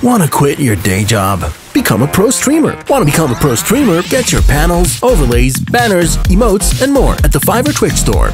Want to quit your day job? Become a pro streamer. Want to become a pro streamer? Get your panels, overlays, banners, emotes, and more at the Fiverr Twitch store.